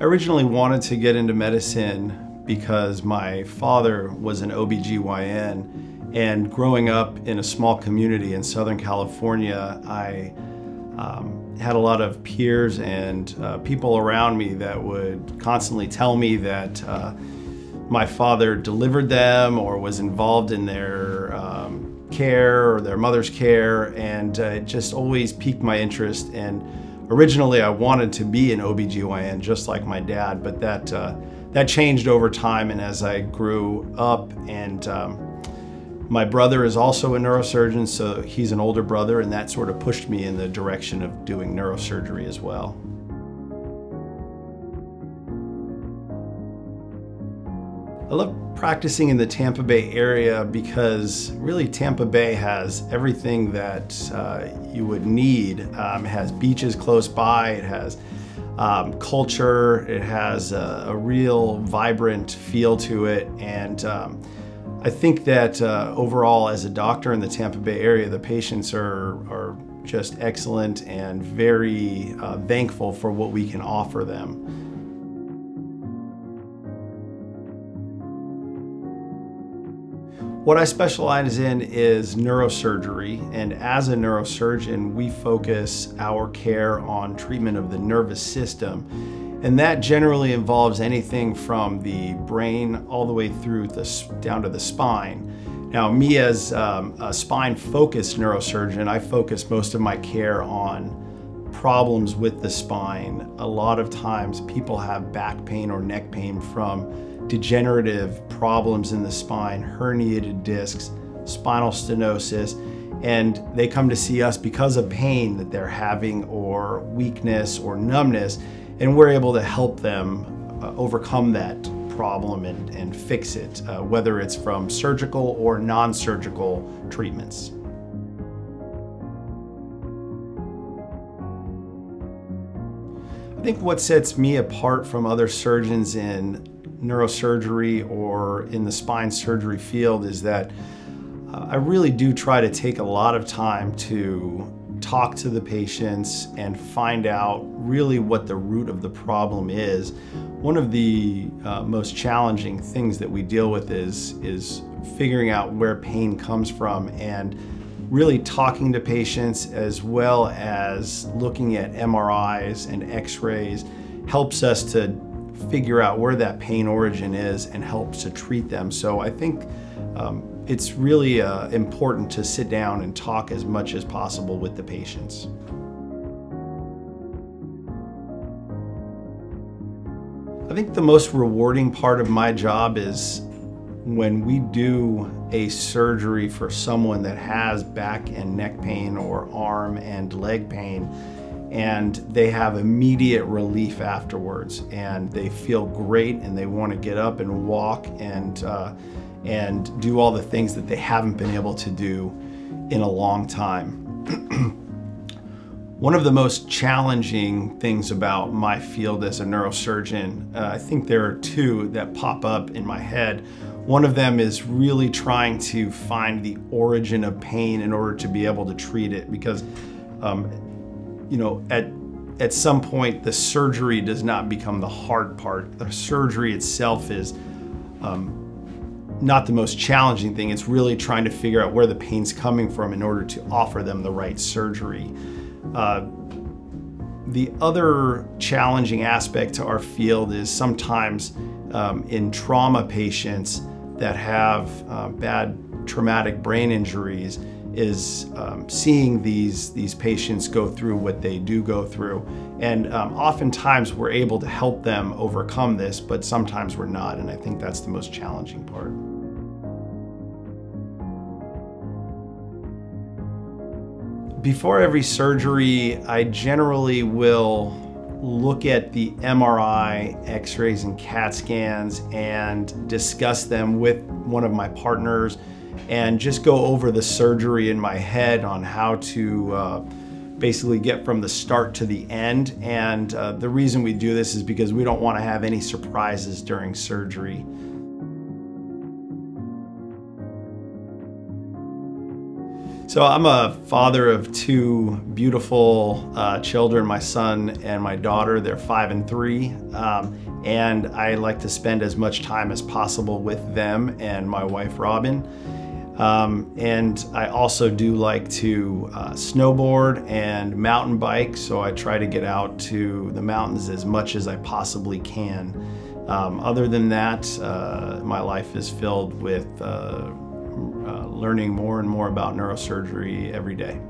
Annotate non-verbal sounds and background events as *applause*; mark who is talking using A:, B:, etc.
A: I originally wanted to get into medicine because my father was an OBGYN and growing up in a small community in Southern California, I um, had a lot of peers and uh, people around me that would constantly tell me that uh, my father delivered them or was involved in their um, care or their mother's care and uh, it just always piqued my interest and Originally, I wanted to be an OBGYN just like my dad, but that, uh, that changed over time and as I grew up and um, my brother is also a neurosurgeon, so he's an older brother, and that sort of pushed me in the direction of doing neurosurgery as well. I love practicing in the Tampa Bay area because really Tampa Bay has everything that uh, you would need. Um, it has beaches close by, it has um, culture, it has a, a, real vibrant feel to it, and um, I think that uh, overall as a doctor in the Tampa Bay area, the patients are, are just excellent and very uh, thankful for what we can offer them. What I specialize in is neurosurgery, and as a neurosurgeon, we focus our care on treatment of the nervous system. And that generally involves anything from the brain all the way through the, down to the spine. Now, me as um, a spine-focused neurosurgeon, I focus most of my care on problems with the spine. A lot of times people have back pain or neck pain from degenerative problems in the spine, herniated discs, spinal stenosis, and they come to see us because of pain that they're having or weakness or numbness, and we're able to help them uh, overcome that problem and, and fix it, uh, whether it's from surgical or non-surgical treatments. I think what sets me apart from other surgeons in neurosurgery or in the spine surgery field is that uh, I really do try to take a lot of time to talk to the patients and find out really what the root of the problem is. One of the uh, most challenging things that we deal with is, is figuring out where pain comes from and really talking to patients as well as looking at MRIs and x-rays helps us to figure out where that pain origin is and help to treat them. So I think um, it's really uh, important to sit down and talk as much as possible with the patients. I think the most rewarding part of my job is when we do a surgery for someone that has back and neck pain or arm and leg pain and they have immediate relief afterwards and they feel great and they want to get up and walk and uh, and do all the things that they haven't been able to do in a long time. *clears throat* One of the most challenging things about my field as a neurosurgeon, uh, I think there are two that pop up in my head. One of them is really trying to find the origin of pain in order to be able to treat it because um, you know, at at some point the surgery does not become the hard part. The surgery itself is um, not the most challenging thing. It's really trying to figure out where the pain's coming from in order to offer them the right surgery. Uh, the other challenging aspect to our field is sometimes um, in trauma patients that have uh, bad traumatic brain injuries, is um, seeing these, these patients go through what they do go through. And um, oftentimes we're able to help them overcome this, but sometimes we're not. And I think that's the most challenging part. Before every surgery, I generally will look at the MRI, x-rays, and CAT scans and discuss them with one of my partners and just go over the surgery in my head on how to uh, basically get from the start to the end. And uh, the reason we do this is because we don't want to have any surprises during surgery. So I'm a father of two beautiful uh, children, my son and my daughter. They're five and three. Um, and I like to spend as much time as possible with them and my wife, Robin. Um, and I also do like to uh, snowboard and mountain bike, so I try to get out to the mountains as much as I possibly can. Um, other than that, uh, my life is filled with uh, uh, learning more and more about neurosurgery every day.